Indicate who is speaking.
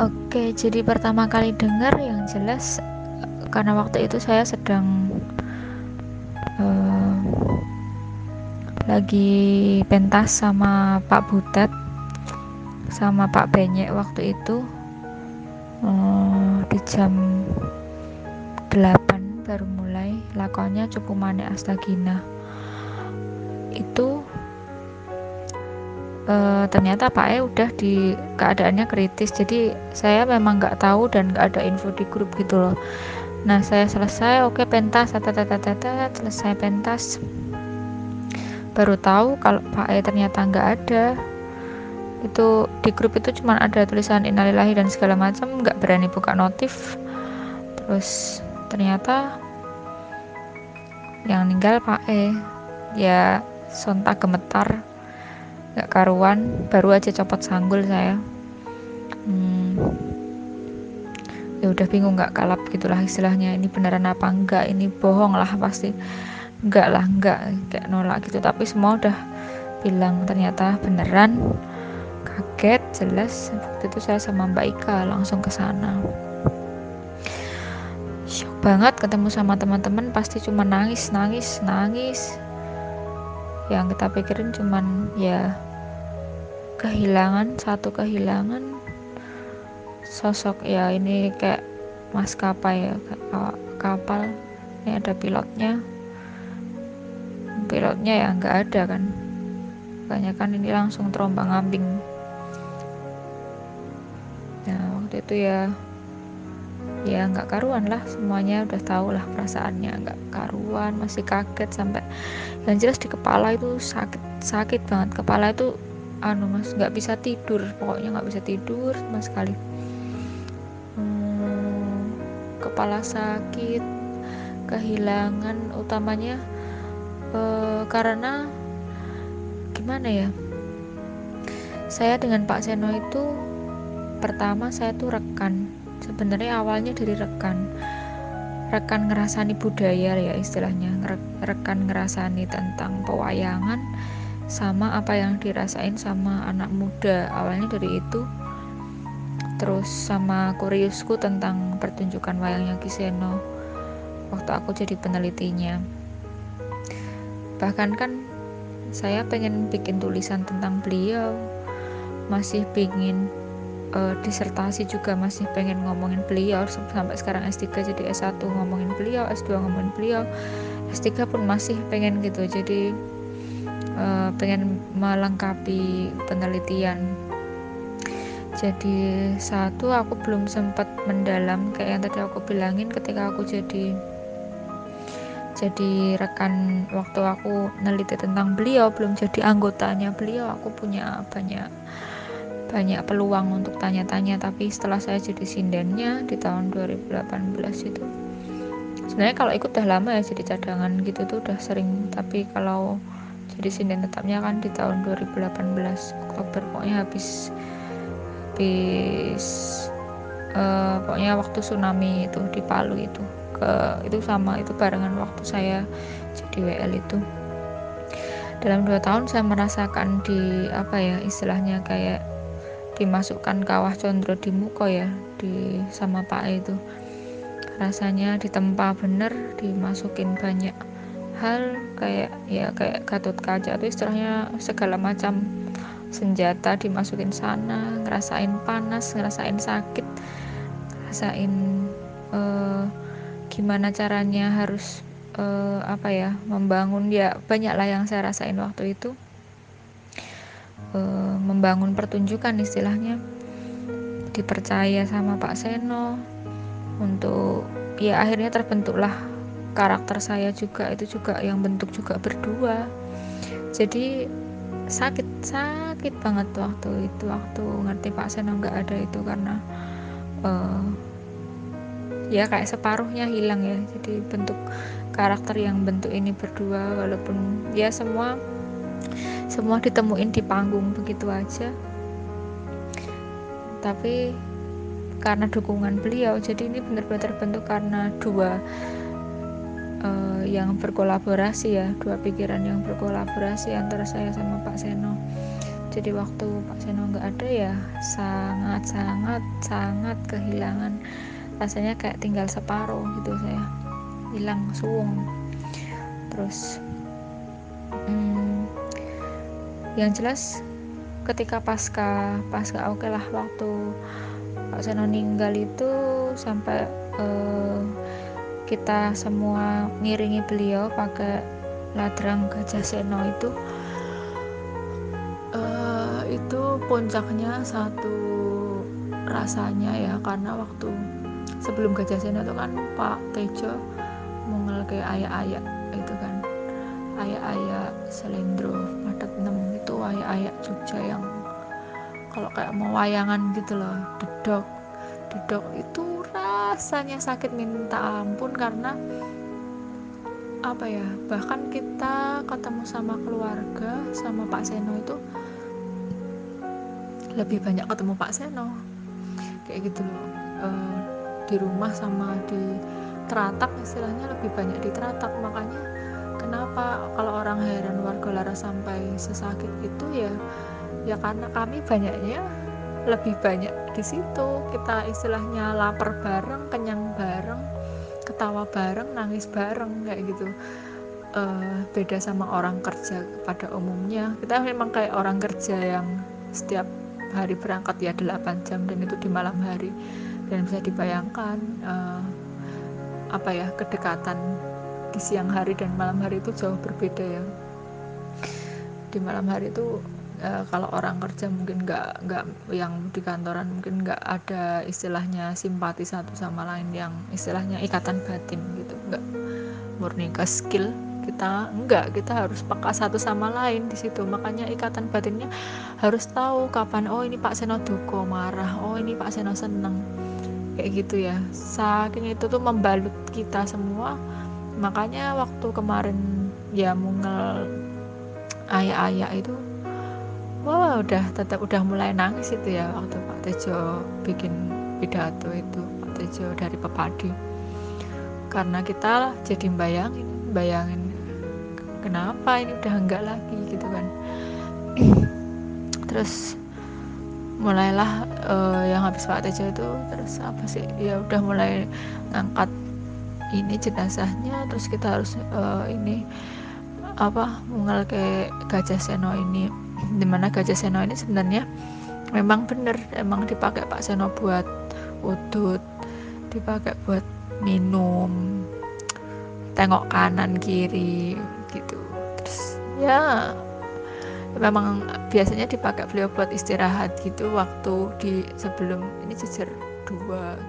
Speaker 1: Oke, jadi pertama kali dengar yang jelas karena waktu itu saya sedang uh, lagi pentas sama Pak Butet sama Pak Benyek waktu itu uh, di jam 8 baru mulai. Lakonnya cukup manik astagina itu uh, ternyata Pak E udah di keadaannya kritis. Jadi saya memang nggak tahu dan nggak ada info di grup gitu loh. Nah saya selesai oke okay, pentas tata tata tata selesai pentas. Baru tahu kalau Pak E ternyata nggak ada. Itu di grup itu cuma ada tulisan innalillahi dan segala macam nggak berani buka notif. Terus ternyata yang meninggal Pak E ya sontak gemetar nggak karuan. Baru aja copot sanggul saya. Hmm, ya udah bingung nggak kalap gitulah istilahnya. Ini beneran apa enggak ini bohong lah pasti. Enggak lah enggak kayak nolak gitu. Tapi semua udah bilang ternyata beneran. Kaget jelas. Waktu itu saya sama Mbak Ika langsung ke sana. Shock banget ketemu sama teman-teman. Pasti cuma nangis nangis nangis yang kita pikirin cuman ya kehilangan satu kehilangan. Sosok ya ini kayak maskapai ya kapal. Ini ada pilotnya. Pilotnya ya nggak ada kan. Banyak kan ini langsung terombang ambing. Nah waktu itu ya ya nggak karuan lah. Semuanya udah tahu lah perasaannya. Nggak karuan masih kaget sampai yang jelas di kepala itu sakit sakit banget. Kepala itu anu mas nggak bisa tidur. Pokoknya nggak bisa tidur sama sekali. Hmm, kepala sakit kehilangan utamanya eh, karena gimana ya? Saya dengan Pak Seno itu pertama saya tuh rekan sebenarnya awalnya dari rekan. Rekan ngerasani budaya ya istilahnya. Rekan ngerasani tentang pewayangan sama apa yang dirasain sama anak muda. Awalnya dari itu. Terus sama kuriusku tentang pertunjukan wayangnya Kiseno waktu aku jadi penelitinya. Bahkan kan saya pengen bikin tulisan tentang beliau. Masih pingin uh, disertasi juga masih pengen ngomongin beliau. Sampai sekarang S3 jadi S1 ngomongin beliau S2 ngomongin beliau. S3 pun masih pengen gitu. Jadi uh, pengen melengkapi penelitian. Jadi satu aku belum sempat mendalam kayak yang tadi aku bilangin ketika aku jadi jadi rekan waktu aku neliti tentang beliau belum jadi anggotanya beliau aku punya banyak banyak peluang untuk tanya-tanya tapi setelah saya jadi sindennya di tahun 2018 itu sebenarnya kalau ikut udah lama ya jadi cadangan gitu tuh udah sering tapi kalau jadi sinden tetapnya kan di tahun 2018 Oktober pokoknya habis habis uh, pokoknya waktu tsunami itu di Palu itu ke itu sama itu barengan waktu saya jadi WL itu. Dalam dua tahun saya merasakan di apa ya istilahnya kayak dimasukkan kawah condro di muka ya di sama Pak e itu. Rasanya ditempa bener dimasukin banyak hal kayak ya kayak Gatot Kaca itu istilahnya segala macam senjata dimasukin sana ngerasain panas ngerasain sakit ngerasain uh, gimana caranya harus uh, apa ya membangun. Ya banyak lah yang saya rasain waktu itu uh, membangun pertunjukan istilahnya. Dipercaya sama Pak Seno untuk ya akhirnya terbentuklah karakter saya juga itu juga yang bentuk juga berdua. Jadi sakit sakit banget waktu itu waktu ngerti Pak Seno nggak ada itu karena uh, ya kayak separuhnya hilang ya. Jadi bentuk karakter yang bentuk ini berdua walaupun ya semua semua ditemuin di panggung begitu aja. Tapi karena dukungan beliau jadi ini benar-benar terbentuk karena dua uh, yang berkolaborasi ya dua pikiran yang berkolaborasi antara saya sama Pak Seno. Jadi waktu Pak Seno nggak ada ya sangat sangat sangat kehilangan. Rasanya kayak tinggal separuh gitu saya hilang suung. Terus hmm, yang jelas ketika pasca pasca oke okay lah waktu Pak Seno meninggal itu sampai uh, kita semua ngiringi beliau pakai ladrang Gajah Seno itu. Uh, itu puncaknya satu rasanya ya karena waktu sebelum Gajah Seno itu kan Pak Tejo mungel ke ayak-ayak itu kan. Ayak-ayak selendro padat 6 ayak-ayak Jogja yang kalau kayak mau wayangan gitu loh dedok. Dedok itu rasanya sakit minta ampun karena apa ya bahkan kita ketemu sama keluarga sama Pak Seno itu lebih banyak ketemu Pak Seno. Kayak gitu loh. E, di rumah sama di teratak istilahnya lebih banyak di teratak. Makanya kenapa kalau orang heran warga Lara sampai sesakit itu ya ya karena kami banyaknya lebih banyak di situ. Kita istilahnya lapar bareng kenyang bareng ketawa bareng nangis bareng kayak gitu. Uh, beda sama orang kerja pada umumnya. Kita memang kayak orang kerja yang setiap hari berangkat ya 8 jam dan itu di malam hari. Dan bisa dibayangkan uh, apa ya kedekatan di siang hari dan malam hari itu jauh berbeda ya. Di malam hari itu uh, kalau orang kerja mungkin nggak nggak yang di kantoran mungkin nggak ada istilahnya simpati satu sama lain yang istilahnya ikatan batin gitu. Nggak murni ke skill kita enggak kita harus peka satu sama lain di situ. Makanya ikatan batinnya harus tahu kapan oh ini Pak Seno duko marah. Oh ini Pak Seno seneng. Kayak gitu ya. Saking itu tuh membalut kita semua makanya waktu kemarin ya mungel ayah-ayah itu wah udah tetap udah mulai nangis itu ya waktu Pak Tejo bikin pidato itu Pak Tejo dari Pepadi. Karena kita jadi bayangin bayangin kenapa ini udah enggak lagi gitu kan. Terus mulailah uh, yang habis Pak Tejo itu terus apa sih ya udah mulai ngangkat ini jenazahnya terus kita harus uh, ini apa mengal ke Gajah Seno ini. Di mana Gajah Seno ini sebenarnya memang bener emang dipakai Pak Seno buat udut dipakai buat minum tengok kanan kiri gitu. Terus ya memang biasanya dipakai beliau buat istirahat gitu waktu di sebelum ini jejer dua